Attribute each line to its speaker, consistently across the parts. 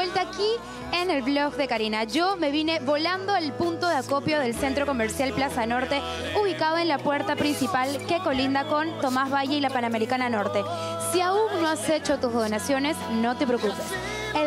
Speaker 1: vuelta aquí en el blog de Karina. Yo me vine volando al punto de acopio del Centro Comercial Plaza Norte, ubicado en la puerta principal que colinda con Tomás Valle y la Panamericana Norte. Si aún no has hecho tus donaciones, no te preocupes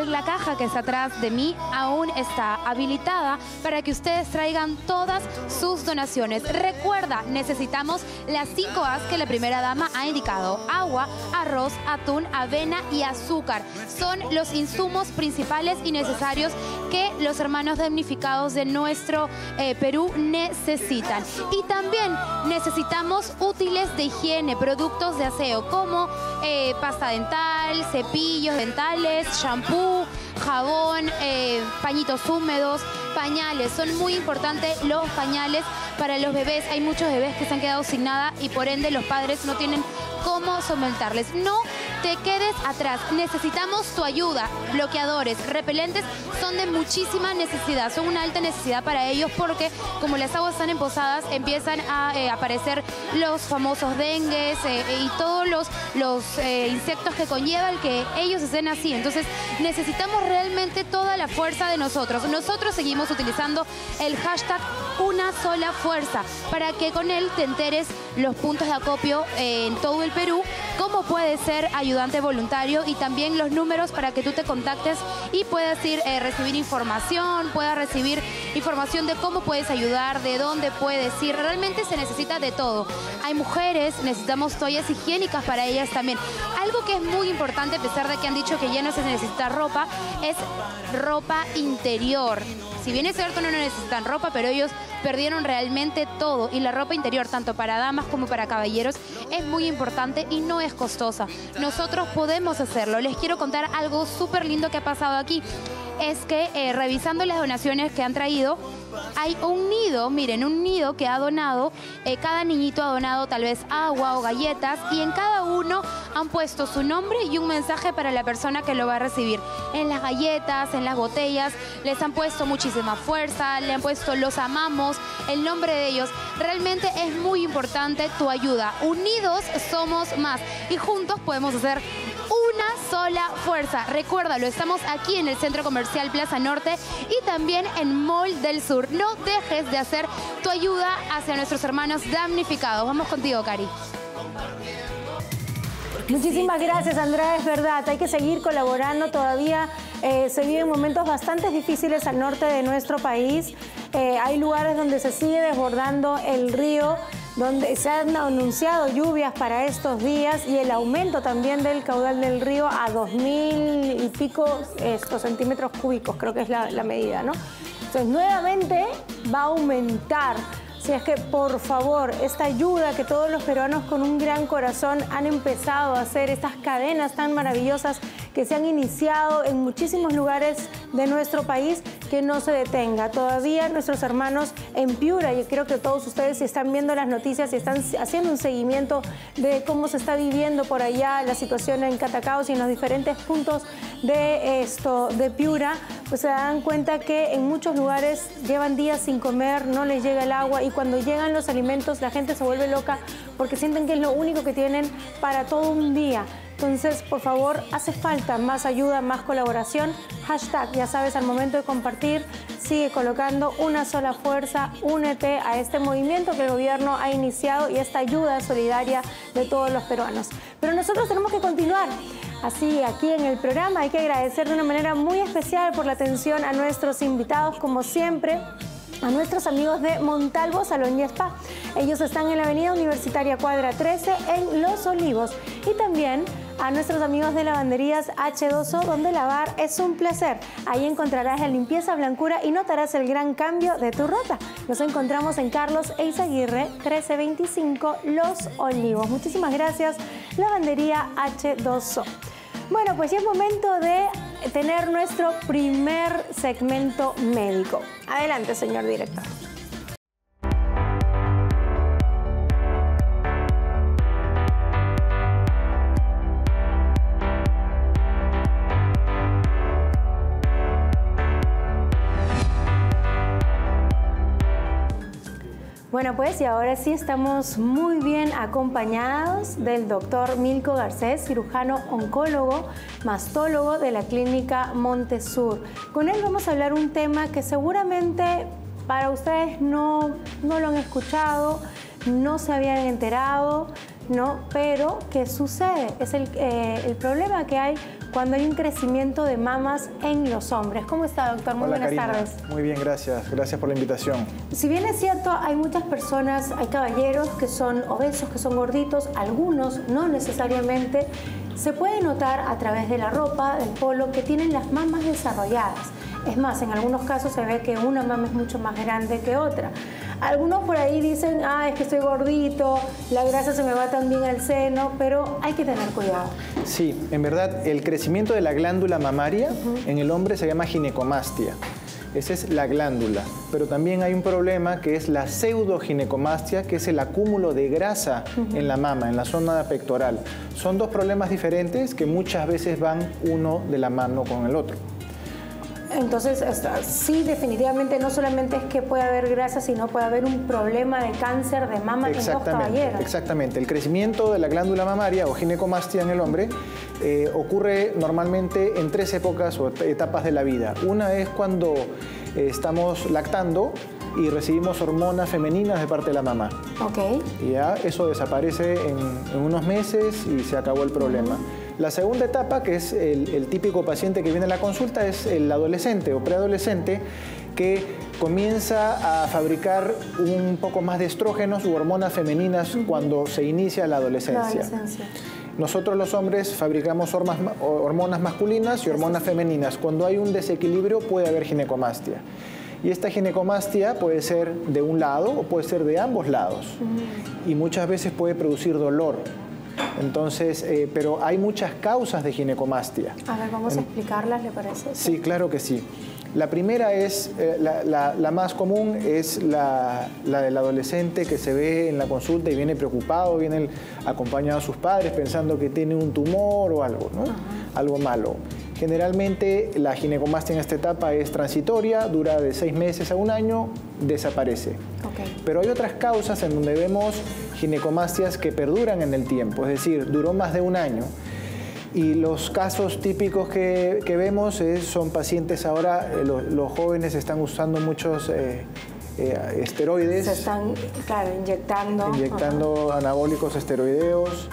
Speaker 1: la caja que está atrás de mí aún está habilitada para que ustedes traigan todas sus donaciones. Recuerda, necesitamos las 5 A's que la primera dama ha indicado. Agua, arroz, atún, avena y azúcar. Son los insumos principales y necesarios que los hermanos damnificados de nuestro eh, Perú necesitan. Y también necesitamos útiles de higiene, productos de aseo como eh, pasta dental, cepillos dentales, shampoo, jabón, eh, pañitos húmedos, pañales. Son muy importantes los pañales para los bebés. Hay muchos bebés que se han quedado sin nada y por ende los padres no tienen cómo someterles. No te quedes atrás. Necesitamos tu ayuda. Bloqueadores, repelentes son de muchísima necesidad. Son una alta necesidad para ellos porque como las aguas están emposadas, empiezan a eh, aparecer los famosos dengues eh, y todos los, eh, insectos que conllevan que ellos estén así. Entonces necesitamos realmente toda la fuerza de nosotros. Nosotros seguimos utilizando el hashtag una sola fuerza para que con él te enteres los puntos de acopio en todo el Perú, cómo puede ser ayudante voluntario y también los números para que tú te contactes y puedas ir eh, recibir información, puedas recibir información de cómo puedes ayudar, de dónde puedes ir. Realmente se necesita de todo. Hay mujeres, necesitamos toallas higiénicas para ellas también. Algo que es muy importante, a pesar de que han dicho que ya no se necesita ropa, es ropa interior. Si bien es cierto, no necesitan ropa, pero ellos perdieron realmente todo. Y la ropa interior, tanto para damas como para caballeros, es muy importante y no es costosa. Nosotros podemos hacerlo. Les quiero contar algo súper lindo que ha pasado aquí. Es que eh, revisando las donaciones que han traído, hay un nido, miren, un nido que ha donado, eh, cada niñito ha donado tal vez agua o galletas y en cada uno han puesto su nombre y un mensaje para la persona que lo va a recibir. En las galletas, en las botellas, les han puesto muchísima fuerza, le han puesto los amamos, el nombre de ellos. Realmente es muy importante tu ayuda. Unidos somos más y juntos podemos hacer una sola fuerza. Recuérdalo, estamos aquí en el Centro Comercial Plaza Norte y también en Mall del Sur. No dejes de hacer tu ayuda hacia nuestros hermanos damnificados. Vamos contigo, Cari.
Speaker 2: Muchísimas gracias, Andrea. Es verdad, hay que seguir colaborando. Todavía eh, se viven momentos bastante difíciles al norte de nuestro país. Eh, hay lugares donde se sigue desbordando el río donde se han anunciado lluvias para estos días y el aumento también del caudal del río a 2.000 y pico estos centímetros cúbicos, creo que es la, la medida, ¿no? Entonces, nuevamente va a aumentar. Si es que, por favor, esta ayuda que todos los peruanos con un gran corazón han empezado a hacer, estas cadenas tan maravillosas que se han iniciado en muchísimos lugares de nuestro país, que no se detenga. Todavía nuestros hermanos en Piura, y creo que todos ustedes están viendo las noticias y están haciendo un seguimiento de cómo se está viviendo por allá la situación en Catacaos y en los diferentes puntos de esto de Piura, pues se dan cuenta que en muchos lugares llevan días sin comer, no les llega el agua y cuando llegan los alimentos la gente se vuelve loca porque sienten que es lo único que tienen para todo un día. Entonces, por favor, hace falta más ayuda, más colaboración. Hashtag, ya sabes, al momento de compartir, sigue colocando una sola fuerza, únete a este movimiento que el gobierno ha iniciado y esta ayuda solidaria de todos los peruanos. Pero nosotros tenemos que continuar. Así, aquí en el programa hay que agradecer de una manera muy especial por la atención a nuestros invitados, como siempre a nuestros amigos de Montalvo Salón y Spa. Ellos están en la Avenida Universitaria Cuadra 13 en Los Olivos. Y también a nuestros amigos de lavanderías H2O, donde lavar es un placer. Ahí encontrarás la limpieza, blancura y notarás el gran cambio de tu ropa. Nos encontramos en Carlos Eizaguirre, 1325 Los Olivos. Muchísimas gracias, Lavandería H2O. Bueno, pues ya es momento de tener nuestro primer segmento médico. Adelante, señor director. Bueno, pues y ahora sí estamos muy bien acompañados del doctor Milko Garcés, cirujano oncólogo, mastólogo de la clínica Montesur. Con él vamos a hablar un tema que seguramente para ustedes no, no lo han escuchado, no se habían enterado, ¿no? Pero, ¿qué sucede? Es el, eh, el problema que hay cuando hay un crecimiento de mamas en los hombres. ¿Cómo está, doctor?
Speaker 3: Muy buenas tardes. Muy bien, gracias. Gracias por la invitación.
Speaker 2: Si bien es cierto, hay muchas personas, hay caballeros que son obesos, que son gorditos, algunos no necesariamente. Se puede notar a través de la ropa, del polo, que tienen las mamas desarrolladas. Es más, en algunos casos se ve que una mama es mucho más grande que otra. Algunos por ahí dicen, ah, es que estoy gordito, la grasa se me va también al seno, pero hay que tener cuidado.
Speaker 3: Sí, en verdad, el crecimiento de la glándula mamaria en el hombre se llama ginecomastia. Esa es la glándula. Pero también hay un problema que es la pseudoginecomastia, que es el acúmulo de grasa en la mama, en la zona pectoral. Son dos problemas diferentes que muchas veces van uno de la mano con el otro.
Speaker 2: Entonces, sí, definitivamente no solamente es que puede haber grasa, sino puede haber un problema de cáncer de mama en los caballeros.
Speaker 3: Exactamente. El crecimiento de la glándula mamaria o ginecomastia en el hombre eh, ocurre normalmente en tres épocas o etapas de la vida. Una es cuando eh, estamos lactando y recibimos hormonas femeninas de parte de la mamá.
Speaker 2: Ok.
Speaker 3: Y ya eso desaparece en, unos meses y se acabó el problema. La segunda etapa, que es el, típico paciente que viene a la consulta, es el adolescente o preadolescente que comienza a fabricar un poco más de estrógenos u hormonas femeninas cuando se inicia la adolescencia. Nosotros los hombres fabricamos hormonas masculinas y hormonas femeninas. Cuando hay un desequilibrio puede haber ginecomastia. Y esta ginecomastia puede ser de un lado o puede ser de ambos lados. Y muchas veces puede producir dolor. Entonces, eh, pero hay muchas causas de ginecomastia.
Speaker 2: A ver, vamos a explicarlas, ¿le parece?
Speaker 3: Sí, claro que sí. La primera es, eh, la, más común es la, del adolescente que se ve en la consulta y viene preocupado, viene acompañado a sus padres pensando que tiene un tumor o algo, ¿no? Algo malo. Generalmente la ginecomastia en esta etapa es transitoria, dura de seis meses a un año, desaparece. Pero hay otras causas en donde vemos ginecomastias que perduran en el tiempo, es decir, duró más de un año. Y los casos típicos que, vemos son pacientes ahora, eh, los, jóvenes están usando muchos eh, eh, esteroides.
Speaker 2: Se están, claro, inyectando.
Speaker 3: Inyectando anabólicos esteroideos,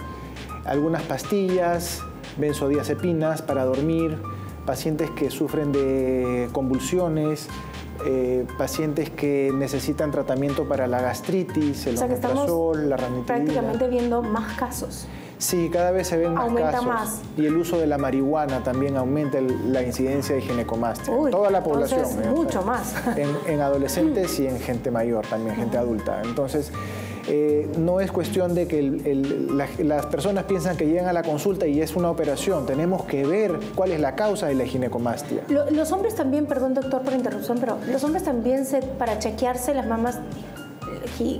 Speaker 3: algunas pastillas, benzodiazepinas para dormir, pacientes que sufren de convulsiones, eh, pacientes que necesitan tratamiento para la gastritis, el
Speaker 2: o la ranitis. Prácticamente viendo más casos.
Speaker 3: Sí, cada vez se ven más
Speaker 2: aumenta
Speaker 3: casos.
Speaker 2: Más.
Speaker 3: Y el uso de la marihuana también aumenta la incidencia de ginecomastia. Toda la población.
Speaker 2: ¿eh? mucho más.
Speaker 3: En, adolescentes y en gente mayor, también gente adulta. Entonces, eh, no es cuestión de que las personas piensan que llegan a la consulta y es una operación. Tenemos que ver cuál es la causa de la ginecomastia.
Speaker 2: los hombres también, perdón doctor por interrupción, pero los hombres también se, para chequearse las mamas,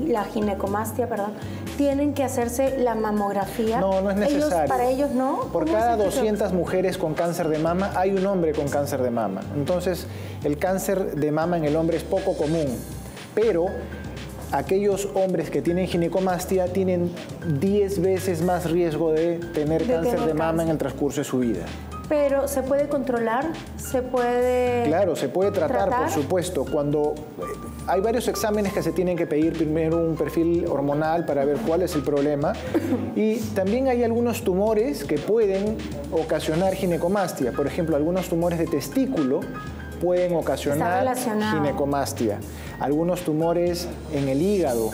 Speaker 2: la ginecomastia, perdón, tienen que hacerse la mamografía.
Speaker 3: No, no es necesario.
Speaker 2: para ellos no.
Speaker 3: Por cada 200 mujeres con cáncer de mama hay un hombre con cáncer de mama. Entonces, el cáncer de mama en el hombre es poco común, pero aquellos hombres que tienen ginecomastia tienen 10 veces más riesgo de tener cáncer de mama en el transcurso de su vida.
Speaker 2: Pero se puede controlar, se puede...
Speaker 3: Claro, se puede tratar, por supuesto. Cuando eh, hay varios exámenes que se tienen que pedir, primero un perfil hormonal para ver cuál es el problema. Y también hay algunos tumores que pueden ocasionar ginecomastia, por ejemplo, algunos tumores de testículo pueden ocasionar ginecomastia. Algunos tumores en el hígado,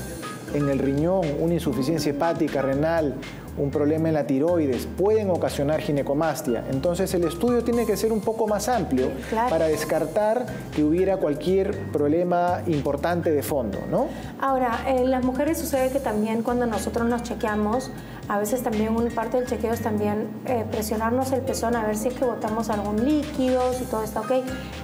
Speaker 3: en el riñón, una insuficiencia hepática renal, un problema en la tiroides, pueden ocasionar ginecomastia. Entonces el estudio tiene que ser un poco más amplio para descartar que hubiera cualquier problema importante de fondo, ¿no?
Speaker 2: Ahora, en las mujeres sucede que también cuando nosotros nos chequeamos, a veces también una parte del chequeo es también eh, presionarnos el pezón a ver si es que botamos algún líquido, si todo está ok.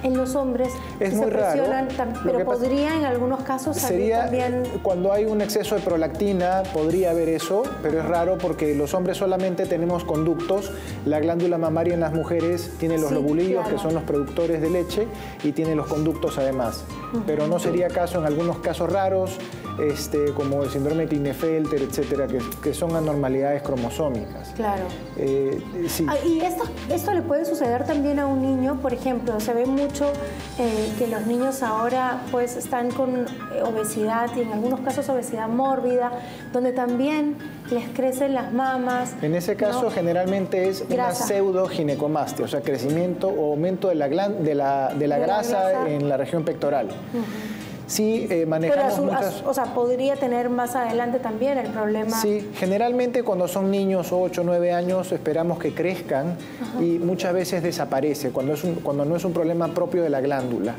Speaker 2: En los hombres
Speaker 3: es
Speaker 2: se
Speaker 3: presionan,
Speaker 2: pero podría en algunos casos
Speaker 3: sería
Speaker 2: también...
Speaker 3: cuando hay un exceso de prolactina podría haber eso, pero es raro porque los hombres solamente tenemos conductos. La glándula mamaria en las mujeres tiene los lobulillos que son los productores de leche y tiene los conductos además. Pero no sería caso en algunos casos raros este, como el síndrome de Klinefelter, etcétera, que, que son anormalidades cromosómicas.
Speaker 2: Claro.
Speaker 3: Eh, sí.
Speaker 2: Ah, y esto, esto le puede suceder también a un niño, por ejemplo, se ve mucho eh, que los niños ahora pues están con obesidad y en algunos casos obesidad mórbida, donde también les crecen las mamas.
Speaker 3: En ese caso
Speaker 2: ¿no?
Speaker 3: generalmente es una
Speaker 2: Grasa.
Speaker 3: pseudoginecomastia, o sea, crecimiento o aumento de la, glán- de la, de la
Speaker 2: De la
Speaker 3: grasa
Speaker 2: grasa.
Speaker 3: en la región pectoral. Sí, eh,
Speaker 2: Pero
Speaker 3: manejamos muchas...
Speaker 2: su- o sea, podría tener más adelante también el problema.
Speaker 3: Sí, generalmente cuando son niños 8 o 9 años esperamos que crezcan y muchas veces desaparece cuando, es un- cuando no es un problema propio de la glándula.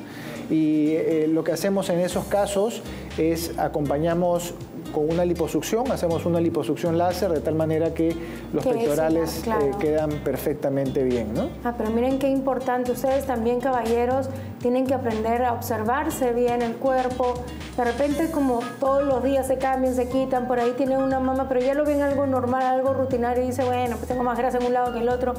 Speaker 3: Y eh, lo que hacemos en esos casos es acompañamos con una liposucción, hacemos una liposucción láser de tal manera que los
Speaker 2: Que
Speaker 3: pectorales
Speaker 2: claro.
Speaker 3: eh, quedan perfectamente bien, ¿no?
Speaker 2: Ah, pero miren qué importante. Ustedes también, caballeros, tienen que aprender a observarse bien el cuerpo. De repente, como todos los días se cambian, se quitan, por ahí tienen una mama, pero ya lo ven algo normal, algo rutinario y dice, bueno, pues tengo más grasa en un lado que en el otro.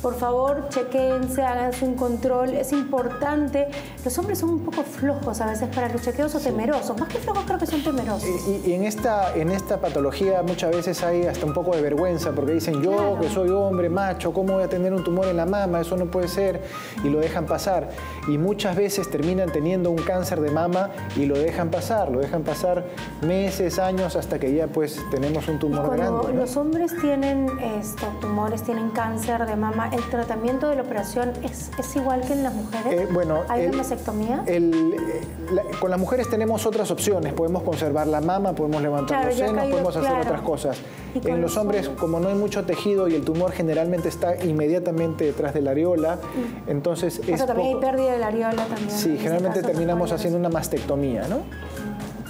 Speaker 2: Por favor, chequense, háganse un control. Es importante. Los hombres son un poco flojos a veces para los chequeos o temerosos. Más que flojos, creo que son temerosos.
Speaker 3: Y, y en, esta, en esta patología muchas veces hay hasta un poco de vergüenza porque dicen yo
Speaker 2: Claro.
Speaker 3: que soy hombre, macho, ¿cómo voy a tener un tumor en la mama? Eso no puede ser y lo dejan pasar. Y muchas veces terminan teniendo un cáncer de mama y lo dejan pasar, lo dejan pasar meses, años hasta que ya pues tenemos un
Speaker 2: Y
Speaker 3: tumor
Speaker 2: cuando
Speaker 3: grande. ¿no?
Speaker 2: los hombres tienen esto, tumores, tienen cáncer de mama, ¿el tratamiento de la operación es, es igual que en las mujeres?
Speaker 3: Eh, bueno,
Speaker 2: ¿Hay
Speaker 3: el-
Speaker 2: una mastectomía?
Speaker 3: el- eh, la- con las mujeres tenemos otras opciones. Podemos conservar la mama, podemos levantar
Speaker 2: Claro,
Speaker 3: los senos,
Speaker 2: caído,
Speaker 3: podemos hacer
Speaker 2: claro.
Speaker 3: otras cosas.
Speaker 2: ¿Y con
Speaker 3: En los hombres, como no hay mucho tejido y el tumor generalmente está inmediatamente detrás de la areola, entonces
Speaker 2: o
Speaker 3: es
Speaker 2: sea, también
Speaker 3: poco-
Speaker 2: hay pérdida de la areola también.
Speaker 3: Sí, generalmente terminamos haciendo una mastectomía, ¿no?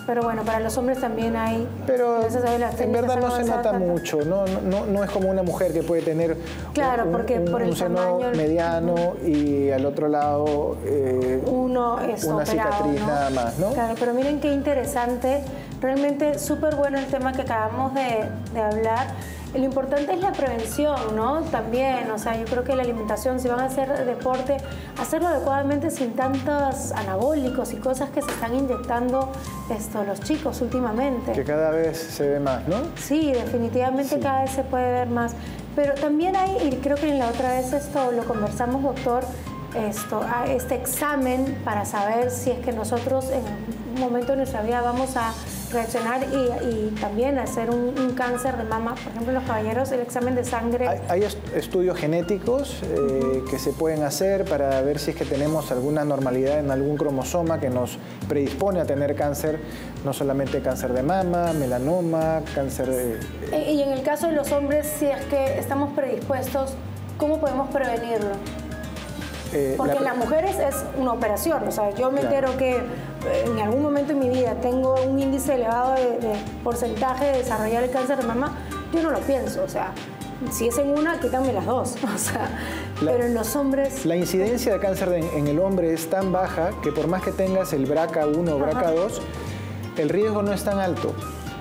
Speaker 2: Pero bueno, para los hombres también hay...
Speaker 3: Pero en verdad no se nota
Speaker 2: tanto.
Speaker 3: mucho, no, no, no es como una mujer que puede tener
Speaker 2: Claro,
Speaker 3: un,
Speaker 2: porque
Speaker 3: un-
Speaker 2: por el
Speaker 3: un seno
Speaker 2: tamaño, el-
Speaker 3: mediano y al otro lado eh,
Speaker 2: uno es
Speaker 3: una
Speaker 2: operado,
Speaker 3: cicatriz
Speaker 2: ¿no?
Speaker 3: nada más, ¿no?
Speaker 2: Claro, pero miren qué interesante, realmente súper bueno el tema que acabamos de, de hablar. Lo importante es la prevención, ¿no? También, o sea, yo creo que la alimentación, si van a hacer deporte, hacerlo adecuadamente sin tantos anabólicos y cosas que se están inyectando esto, los chicos últimamente.
Speaker 3: Que cada vez se ve más, ¿no?
Speaker 2: Sí, definitivamente
Speaker 3: Sí.
Speaker 2: cada vez se puede ver más. Pero también hay, y creo que en la otra vez esto lo conversamos, doctor, esto, a este examen para saber si es que nosotros en algún momento de nuestra vida vamos a reaccionar y, y también hacer un, un cáncer de mama. Por ejemplo, los caballeros, el examen de sangre.
Speaker 3: Hay, hay est- estudios genéticos eh, que se pueden hacer para ver si es que tenemos alguna normalidad en algún cromosoma que nos predispone a tener cáncer, no solamente cáncer de mama, melanoma, cáncer de...
Speaker 2: Y en el caso de los hombres, si es que estamos predispuestos, ¿cómo podemos prevenirlo?
Speaker 3: Eh,
Speaker 2: Porque
Speaker 3: la-
Speaker 2: en las mujeres es una operación, o sea, yo me
Speaker 3: Claro.
Speaker 2: entero que eh, en algún momento en mi vida tengo un índice elevado de, de porcentaje de desarrollar el cáncer de mama, yo no lo pienso, o sea, si es en una, quítame las dos, o sea,
Speaker 3: La-
Speaker 2: pero en los hombres,
Speaker 3: La incidencia de cáncer de- en el hombre es tan baja que por más que tengas el BRCA1 o BRCA2, el riesgo no es tan alto.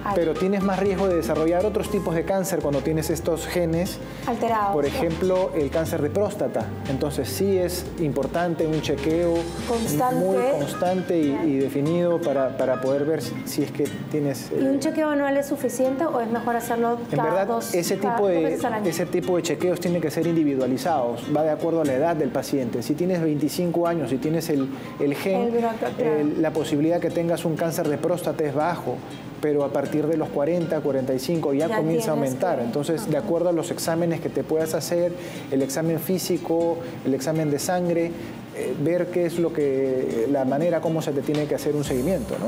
Speaker 2: Ay.
Speaker 3: Pero tienes más riesgo de desarrollar otros tipos de cáncer cuando tienes estos genes.
Speaker 2: alterados.
Speaker 3: Por ejemplo, el cáncer de próstata. Entonces sí es importante un chequeo
Speaker 2: Constante.
Speaker 3: muy constante y, y definido para, para poder ver si, si es que tienes...
Speaker 2: ¿Y
Speaker 3: eh,
Speaker 2: un chequeo anual es suficiente o es mejor hacerlo
Speaker 3: en
Speaker 2: cada
Speaker 3: verdad,
Speaker 2: dos,
Speaker 3: ese
Speaker 2: cada
Speaker 3: tipo, de, ese tipo de chequeos tienen que ser individualizados, va de acuerdo a la edad del paciente. Si tienes 25 años y tienes el, el gen,
Speaker 2: El
Speaker 3: el- la posibilidad que tengas un cáncer de próstata es bajo, pero a partir de los 40, 45 ya,
Speaker 2: Ya
Speaker 3: comienza a aumentar.
Speaker 2: que-
Speaker 3: Entonces, de acuerdo a los exámenes que te puedas hacer, el examen físico, el examen de sangre, eh, ver qué es lo que, la manera como se te tiene que hacer un seguimiento, ¿no?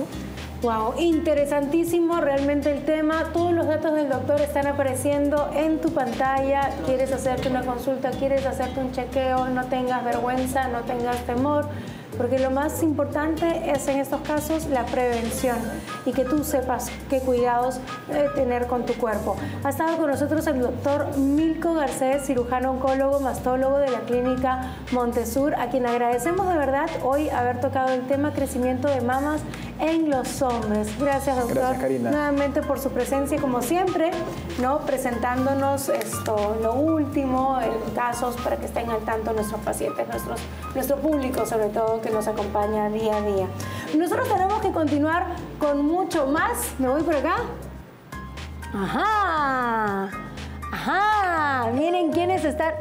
Speaker 2: Wow, interesantísimo realmente el tema. Todos los datos del doctor están apareciendo en tu pantalla. Quieres hacerte una consulta, quieres hacerte un chequeo, no tengas vergüenza, no tengas temor, porque lo más importante es en estos casos la prevención y que tú sepas qué cuidados eh, tener con tu cuerpo. Ha estado con nosotros el doctor Milko Garcés, cirujano oncólogo, mastólogo de la clínica Montesur, a quien agradecemos de verdad hoy haber tocado el tema crecimiento de mamas en los hombres. Gracias, doctor.
Speaker 3: Gracias, Karina.
Speaker 2: Nuevamente por su presencia, como siempre. ¿no? presentándonos esto, lo último en casos para que estén al tanto nuestros pacientes, nuestros, nuestro público sobre todo que nos acompaña día a día. Nosotros tenemos que continuar con mucho más. ¿Me voy por acá? Ajá, ajá, miren quiénes están...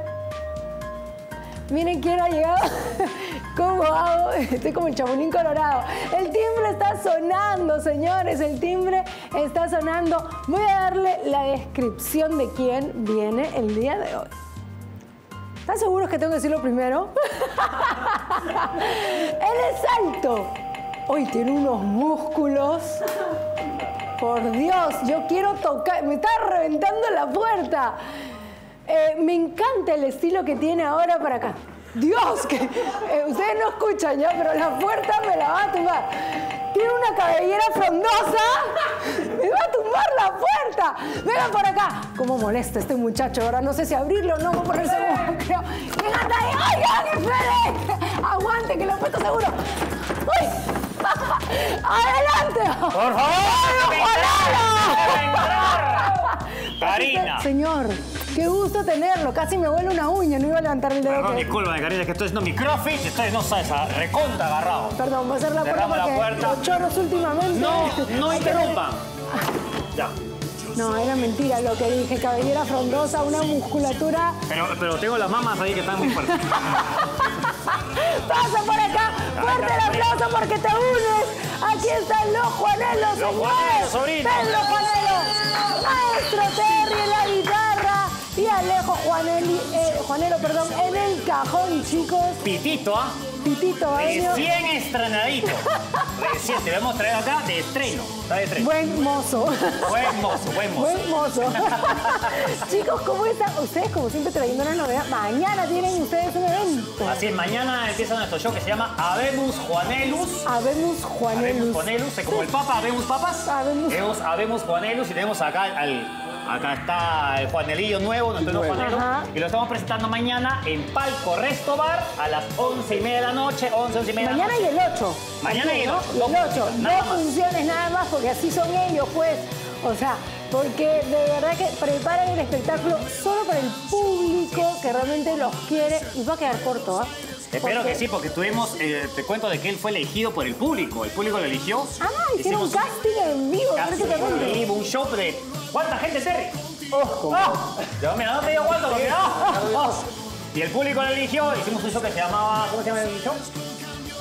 Speaker 2: Miren quién ha llegado. ¿Cómo hago? Estoy como el chabulín colorado. El timbre está sonando, señores. El timbre está sonando. Voy a darle la descripción de quién viene el día de hoy. ¿Están seguros que tengo que decirlo primero? Él es alto. Hoy tiene unos músculos. Por Dios, yo quiero tocar. Me está reventando la puerta. Eh, me encanta el estilo que tiene ahora para acá. Dios, que eh, ustedes no escuchan ya, pero la puerta me la va a tumbar. Tiene una cabellera frondosa, me va a tumbar la puerta. Vengan por acá. ¿Cómo molesta este muchacho? Ahora no sé si abrirlo o no, voy a poner seguro. Creo. Vengan ahí, oigan. Aguante, que lo he puesto seguro. ¡Uy! ¡Adelante!
Speaker 4: ¡Por favor! Karina.
Speaker 2: Señor, qué gusto tenerlo. Casi me huele una uña, no iba a levantar el dedo.
Speaker 4: Perdón,
Speaker 2: que-
Speaker 4: discúlpame, Karina, es que estoy haciendo mi crossfit y estoy, no sabes, a- recontra agarrado.
Speaker 2: Perdón, voy a cerrar la puerta
Speaker 4: la
Speaker 2: porque
Speaker 4: puerta.
Speaker 2: los choros últimamente...
Speaker 4: No, no interrumpan. Ya.
Speaker 2: No, era mentira lo que dije. Cabellera frondosa, una musculatura...
Speaker 4: Pero, pero tengo las mamas ahí que están muy fuertes.
Speaker 2: Pasa por acá. Fuerte el aplauso porque te unes. Aquí los Juanelos,
Speaker 4: Los
Speaker 2: señores.
Speaker 4: Juanelos, sobrino.
Speaker 2: Pedro Juanelo, Maestro Terry y Alejo Juaneli, eh, Juanelo, perdón, en el cajón, chicos.
Speaker 4: Pitito, ¿ah?
Speaker 2: Pitito Baño.
Speaker 4: Recién estrenadito. Recién, te lo hemos traído acá de estreno. Está de estreno.
Speaker 2: Buen mozo.
Speaker 4: Buen mozo, buen mozo.
Speaker 2: Buen mozo. Chicos, ¿cómo están? Ustedes, como siempre, trayendo una novedad. Mañana tienen ustedes un evento.
Speaker 4: Así es, mañana empieza nuestro show que se llama Habemos Juanelus.
Speaker 2: Habemos
Speaker 4: Habemos
Speaker 2: Juanelus.
Speaker 4: Juanelus, es como el Papa, Habemos Papas.
Speaker 2: Habemos.
Speaker 4: Habemos, habemos Juanelus y tenemos acá al. Acá está el Juanelillo nuevo, nuestro. Juanelo.
Speaker 2: Ajá.
Speaker 4: Y lo estamos presentando mañana en Palco Resto Bar a las 11 y media de la noche. 11, 11 y media de la
Speaker 2: Mañana y el 8.
Speaker 4: Mañana y el
Speaker 2: ¿no?
Speaker 4: ocho,
Speaker 2: Y
Speaker 4: dos
Speaker 2: el 8.
Speaker 4: funciones, nada
Speaker 2: Dos
Speaker 4: más.
Speaker 2: funciones nada más, porque así son ellos, pues. O sea, porque de verdad que preparan el espectáculo solo para el público que realmente los quiere. Y va a quedar corto, ¿ah?
Speaker 4: Espero que sí, porque tuvimos, eh, te cuento de que él fue elegido por el público. El público lo eligió.
Speaker 2: Ah, hicieron un casting en vivo,
Speaker 4: casting
Speaker 2: prácticamente.
Speaker 4: en vivo, un show de. ¿Cuánta gente, Terry? ¡Oh! Yo, mira, no te digo cuánto, porque. Oh. Y el público lo eligió, hicimos un show que se llamaba. ¿Cómo se llama el show?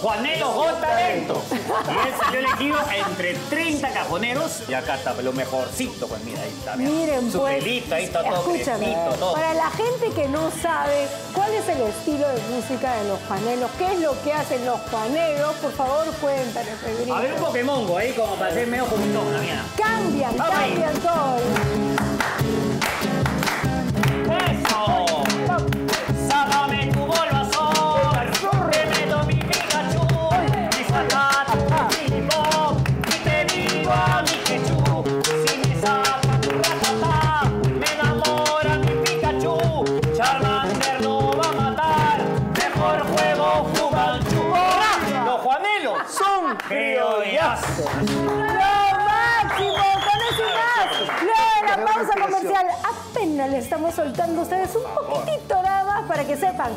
Speaker 4: Juanelo Got Talento. Y él salió elegido entre 30 cajoneros. Y acá está lo mejorcito, pues mira, ahí está. mira.
Speaker 2: Miren,
Speaker 4: Su
Speaker 2: pues,
Speaker 4: pelito, ahí está todo
Speaker 2: escúchame,
Speaker 4: crespito, todo.
Speaker 2: para la gente que no sabe cuál es el estilo de música de los panelos, qué es lo que hacen los panelos, por favor cuéntanos, Pedrito.
Speaker 4: A ver un Pokémon, ahí como para ser medio juntón, la mía.
Speaker 2: Cambian, cambian todo. Apenas le estamos soltando a ustedes un poquitito nada más para que sepan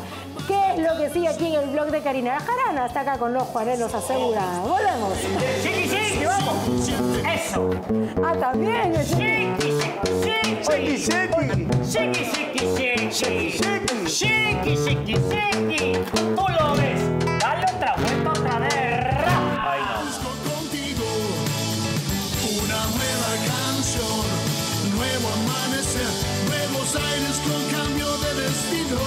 Speaker 2: qué es lo que sigue aquí en el blog de Karina Jarana. Está acá con los Juanelos asegurados. Volvemos.
Speaker 4: ¡Chiqui, chiqui, vamos! ¡Eso!
Speaker 2: Ah, también.
Speaker 4: Chiqui, chiqui, chiqui.
Speaker 5: Shiki,
Speaker 4: Shiki,
Speaker 5: shiki.
Speaker 4: shiki, shiki. Shiki, shiki, shiki. Tú lo ves. Dale otra vuelta,
Speaker 5: con cambio de destino.